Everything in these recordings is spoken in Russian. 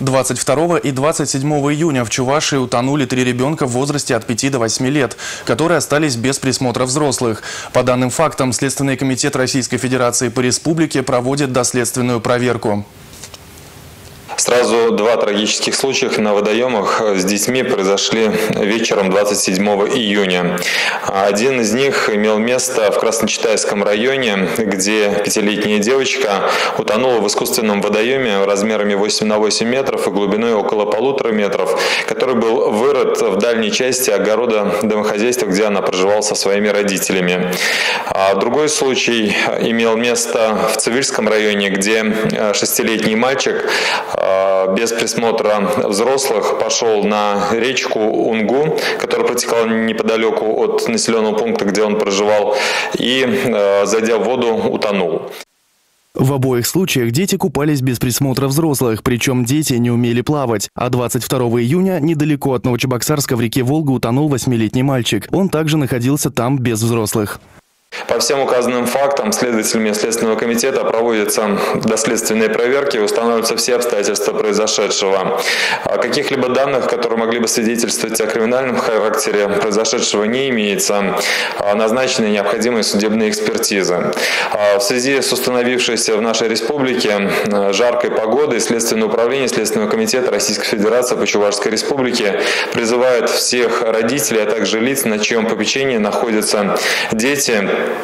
22 и 27 июня в Чувашии утонули три ребенка в возрасте от 5 до 8 лет, которые остались без присмотра взрослых. По данным фактам, Следственный комитет Российской Федерации по республике проводит доследственную проверку. Сразу два трагических случая на водоемах с детьми произошли вечером 27 июня. Один из них имел место в Красночитайском районе, где пятилетняя девочка утонула в искусственном водоеме размерами 8 на 8 метров и глубиной около полутора метров, который был вырыт в дальней части огорода домохозяйства, где она проживала со своими родителями. А другой случай имел место в Цивильском районе, где шестилетний мальчик без присмотра взрослых пошел на речку Унгу, которая протекала неподалеку от населенного пункта, где он проживал, и, э, зайдя в воду, утонул. В обоих случаях дети купались без присмотра взрослых, причем дети не умели плавать. А 22 июня недалеко от Новочебоксарска в реке Волга утонул восьмилетний мальчик. Он также находился там без взрослых. По всем указанным фактам следователями Следственного комитета проводятся доследственные проверки и устанавливаются все обстоятельства произошедшего. Каких-либо данных, которые могли бы свидетельствовать о криминальном характере произошедшего, не имеется. Назначены необходимые судебные экспертизы. В связи с установившейся в нашей республике жаркой погодой Следственное управление Следственного комитета Российской Федерации по Чувашской Республике призывает всех родителей, а также лиц, на чьем попечении находятся дети, Э,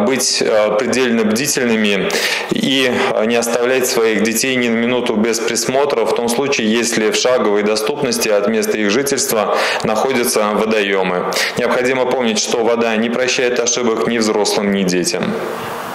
быть э, предельно бдительными и не оставлять своих детей ни на минуту без присмотра в том случае, если в шаговой доступности от места их жительства находятся водоемы. Необходимо помнить, что вода не прощает ошибок ни взрослым, ни детям.